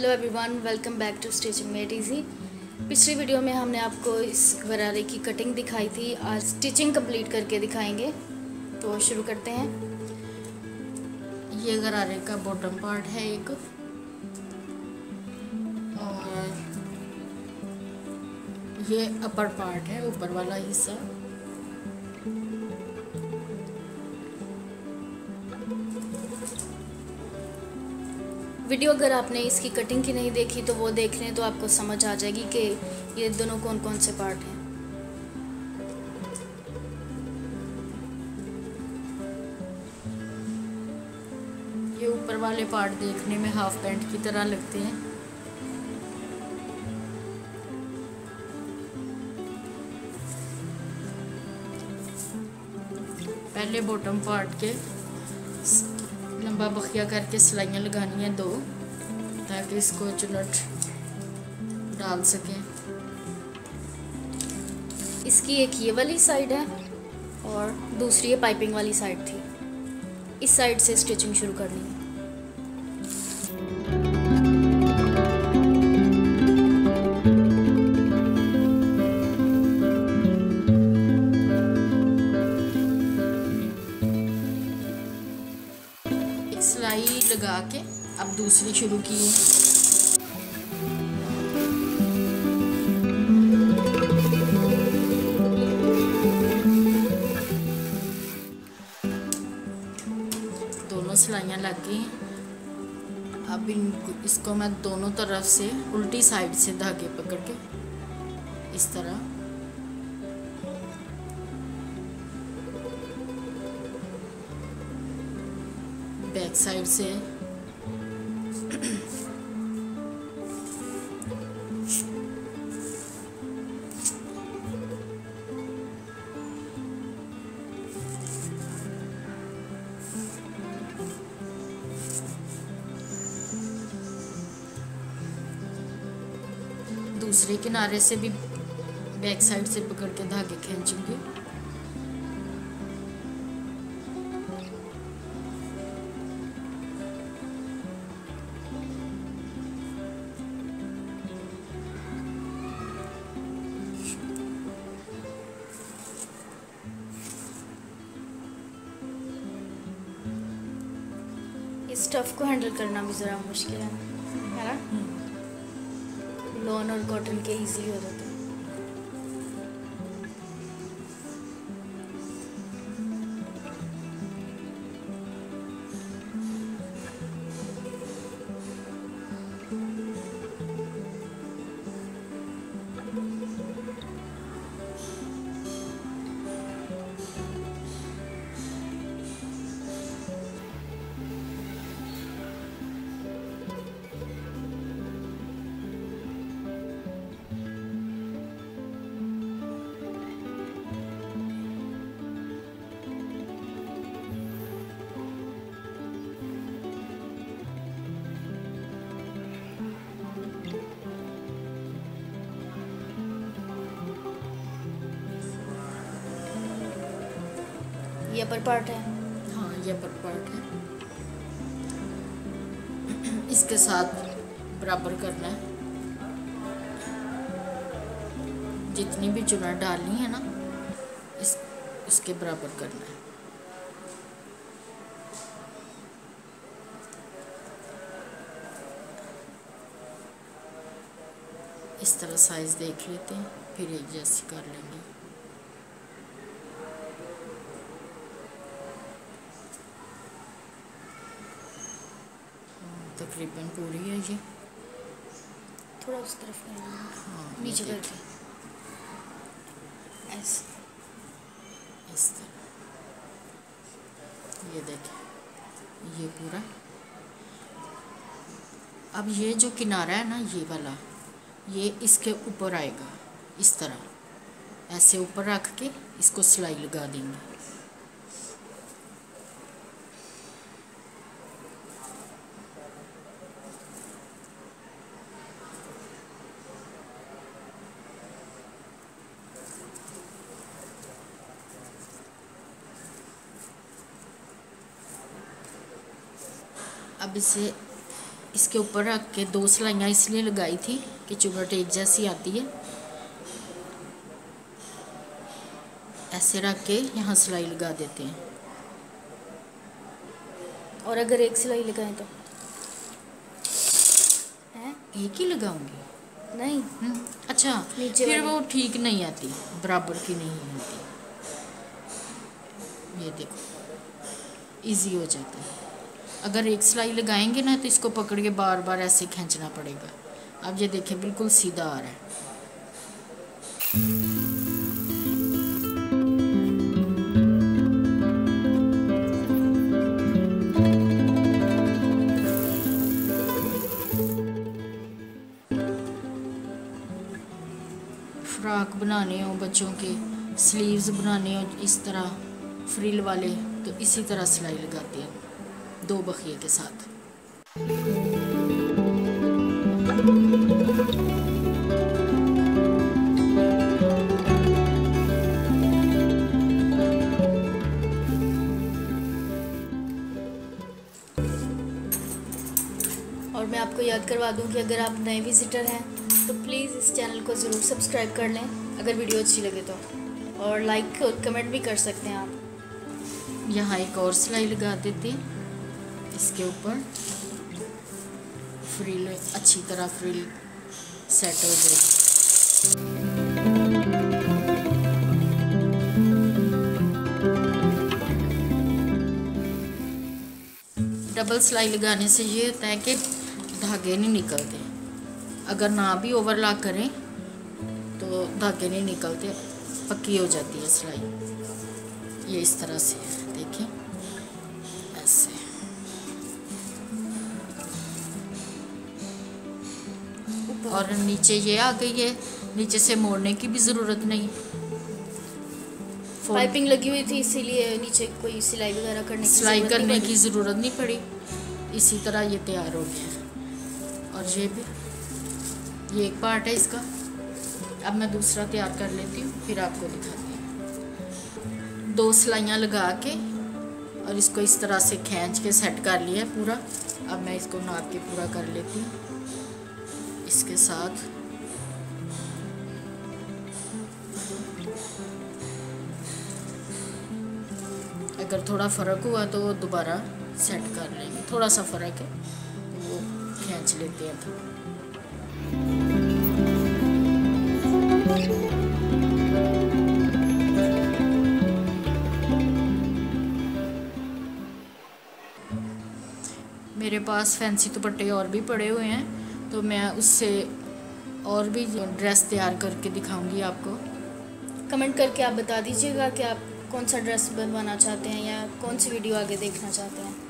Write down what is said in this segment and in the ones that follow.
Hello everyone welcome back to stitching made easy पिछली video में हमने आपको इस गरारे की कटिंग दिखाई थी। आज स्टिचिंग कंप्लीट करके दिखाएँगे। तो शुरू करते हैं। ये गरारे का बॉटम पार्ट है एक। और ये अपर पार्ट है, ऊपर वाला हिस्सा। वीडियो अगर आपने इसकी कटिंग की नहीं देखी तो वो देख लें तो आपको समझ आ जाएगी कि ये दोनों कौन कौन से पार्ट हैं। ये ऊपर वाले पार्ट देखने में हाफ़ पैंट की तरह लगते हैं। पहले बॉटम पार्ट के लंबा बखिया करके सिलाइयाँ लगानी है दो, ताकि इसको चुनट डाल सकें। इसकी एक ये वाली साइड है, और दूसरी ये पाइपिंग वाली साइड थी। इस साइड से स्टिचिंग शुरू करनी है। लगा के अब दूसरी शुरू की। दोनों सिलाइयाँ लग गई। अब इन इसको मैं दोनों तरफ़ से उल्टी साइड से धागे पकड़ के इस तरह बैक साइड से। दूसरे किनारे से भी बैक साइड से पकड़ के धागे खींचूँगी। हैंडल करना भी ज़रा मुश्किल है। है ना? लॉन और कॉटन के इजी हो जाते अपर पार्ट है। हाँ ये अपर पार्ट है। इसके साथ बराबर करना है। जितनी भी चुना डालनी है ना, इस इसके बराबर करना है। इस तरह साइज़ देख लेते हैं, फिर एक जैसी कर लेंगे तकरीबन पूरी है ये थोड़ा उस तरफ़ करना हाँ। नीचे करके ऐसे इस तरह ये देखें। ये पूरा। अब ये जो किनारा है ना ये वाला ये इसके ऊपर आएगा। इस तरह। ऐसे ऊपर रख के इसको सिलाई लगा देंगे अब इसे इसके ऊपर रख के दो सिलाइयाँ इसलिए लगाई थी कि चुगर टेक जैसी आती है। ऐसे रख के यहाँ सिलाई लगा देते हैं। और अगर एक सिलाई लगाएँ तो? हैं? एक ही लगाऊँगी? नहीं। हम्म, अच्छा नीचे फिर वो ठीक नहीं आती बराबर की नहीं आती। ये देखो इजी हो जाता है। अगर एक सिलाई लगाएँगे ना तो इसको पकड़ के बार बार ऐसे खींचना पड़ेगा। अब ये देखें, बिल्कुल सीधा आ रहा है। फ्रॉक बनाने हो बच्चों के, स्लीव्स बनाने हो, इस तरह, फ्रिल वाले तो इसी तरह सिलाई लगाते हैं। दो बखिए के साथ। और मैं आपको याद करवा दूँ कि अगर आप नए विजिटर हैं तो प्लीज़ इस चैनल को ज़रूर सब्सक्राइब कर लें, अगर वीडियो अच्छी लगे तो। और लाइक और कमेंट भी कर सकते हैं आप। यहाँ एक और सिलाई लगा देते हैं। इसके ऊपर। फ्रिल अच्छी तरह फ्रिल सेट हो जाएगी डबल सिलाई लगाने से ये होता है कि धागे नहीं निकलते। अगर ना भी ओवरलॉक करें तो धागे नहीं निकलते, पक्की हो जाती है सिलाई ये इस तरह से देखिए और नीचे ये आ गई है। नीचे से मोड़ने की भी ज़रूरत नहीं। पाइपिंग लगी हुई थी इसीलिए नीचे कोई सिलाई वगैरह करने की सिलाई करने की ज़रूरत नहीं पड़ी। इसी तरह ये तैयार हो गया। और ये भी। ये एक पार्ट है इसका। अब मैं दूसरा तैयार कर लेती हूँ फिर आपको दिखाती हूँ। दो सिलाइयाँ लगा के और इसको इस तरह से खींच के सेट कर लिया है पूरा। अब मैं इसको नाप के पूरा कर लेती हूँ। इसके साथ। अगर थोड़ा फ़र्क हुआ तो वो दोबारा सेट कर लेंगे। थोड़ा सा फ़र्क है तो वो खींच लेते हैं मेरे पास फैंसी दुपट्टे और भी पड़े हुए हैं। तो मैं उससे और भी ड्रेस तैयार करके दिखाऊँगी आपको। कमेंट करके आप बता दीजिएगा कि आप कौन सा ड्रेस बनवाना चाहते हैं या कौन सी वीडियो आगे देखना चाहते हैं।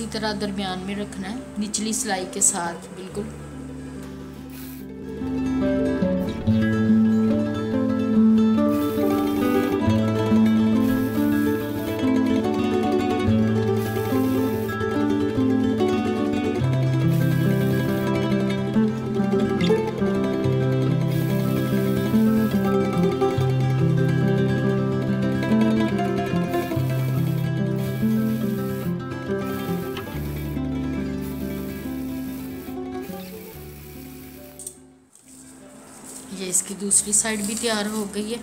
इसी तरह दरमियान में रखना है निचली सिलाई के साथ बिल्कुल। दूसरी साइड भी तैयार हो गई है।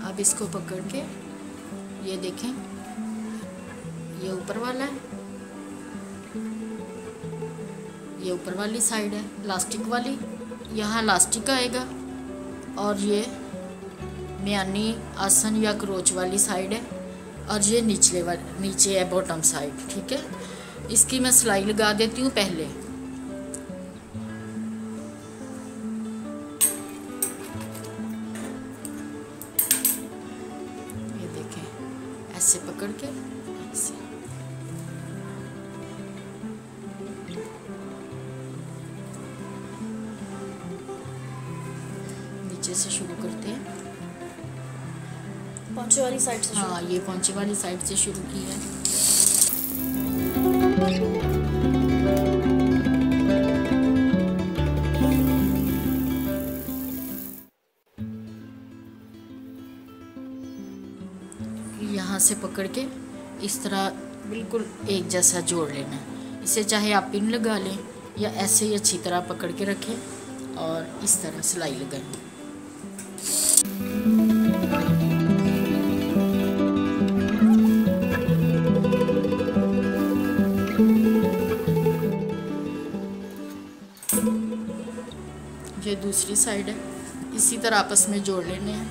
अब इसको पकड़ के ये देखें, ये ऊपर वाला है। ये ऊपर वाली साइड है लास्टिक वाली। यहाँ लास्टिक आएगा। और ये म्यानी, आसन या क्रोच वाली साइड है। और ये निचले वाली, नीचे है, बॉटम साइड, ठीक है? इसकी मैं सिलाई लगा देती हूँ पहले। नीचे से शुरू करते हैं। पहुँचे वाली साइड से हाँ ये पहुँचे वाली साइड से शुरू की है। यहाँ से पकड़ के इस तरह बिल्कुल एक जैसा जोड़ लेना है। इसे चाहे आप पिन लगा लें या ऐसे ही अच्छी तरह पकड़ के रखें और इस तरह सिलाई लगाएँ। दूसरी साइड है। इसी तरह आपस में जोड़ लेने हैं।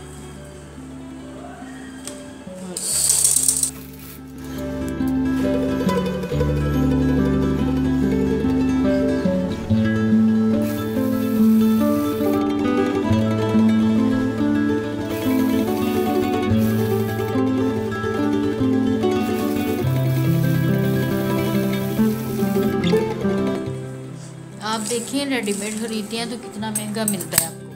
आप देखिए रेडीमेड खरीदते हैं तो कितना महँगा मिलता है आपको?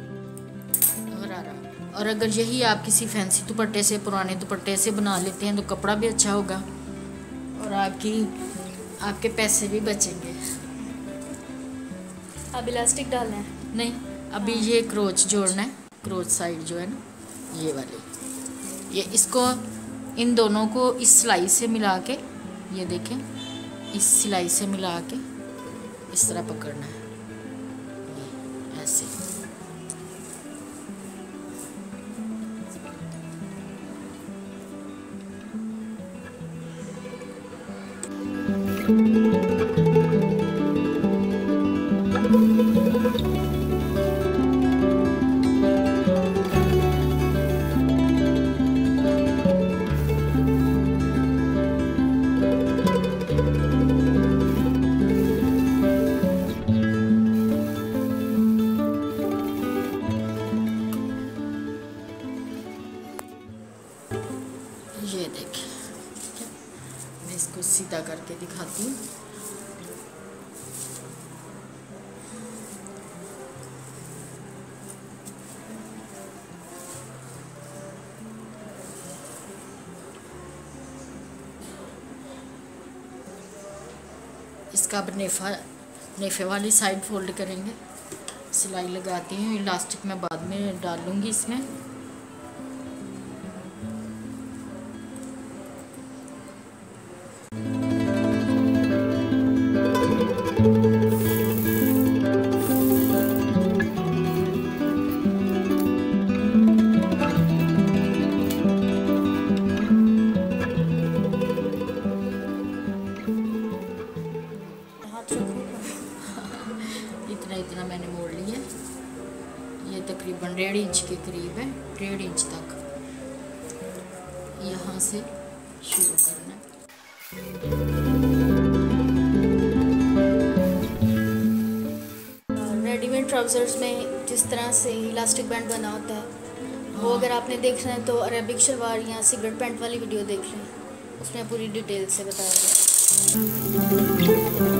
गरारा और अगर यही आप किसी फैंसी दुपट्टे से पुराने दुपट्टे से बना लेते हैं तो कपड़ा भी अच्छा होगा। और आपकी आपके पैसे भी बचेंगे। अब इलास्टिक डालना है? नहीं अभी ये क्रोच जोड़ना है। क्रोच साइड जो है ना ये वाली। ये इसको इन दोनों को इस सिलाई से मिला के ये देखें इस सिलाई से मिला के इस तरह पकड़ना है। ये ऐसे ये हूँ इसका अब नेफा, नेफे वाली साइड फोल्ड करेंगे। सिलाई लगाती हूँ इलास्टिक मैं बाद में डालूँगी इसमें। ट्राउज़र्स में जिस तरह से इलास्टिक बैंड बना होता है वो हाँ। अगर आपने देखना है तो अरेबिक शलवार या सिगरेट पैंट वाली वीडियो देख लें उसमें पूरी डिटेल से बताया गया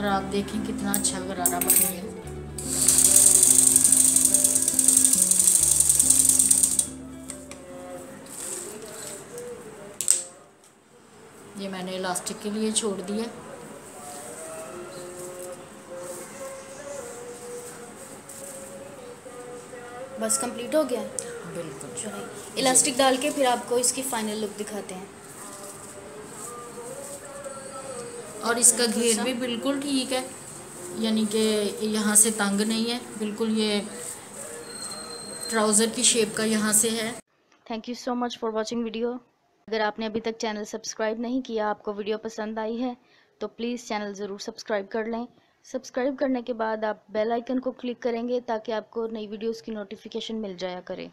और आप देखें कितना अच्छा गरारा बन गया ये मैंने इलास्टिक के लिए छोड़ दिया। बस कंप्लीट हो गया? बिल्कुल। चलिए इलास्टिक डाल के फिर आपको इसकी फाइनल लुक दिखाते हैं। और इसका घेर भी बिल्कुल ठीक है। यानी कि यहाँ से तंग नहीं है। बिल्कुल ये ट्राउज़र की शेप का यहाँ से है। Thank you so much for watching video अगर आपने अभी तक चैनल सब्सक्राइब नहीं किया आपको वीडियो पसंद आई है तो प्लीज़ चैनल ज़रूर सब्सक्राइब कर लें। सब्सक्राइब करने के बाद आप बेल आइकन को क्लिक करेंगे ताकि आपको नई वीडियोस की नोटिफिकेशन मिल जाया करे।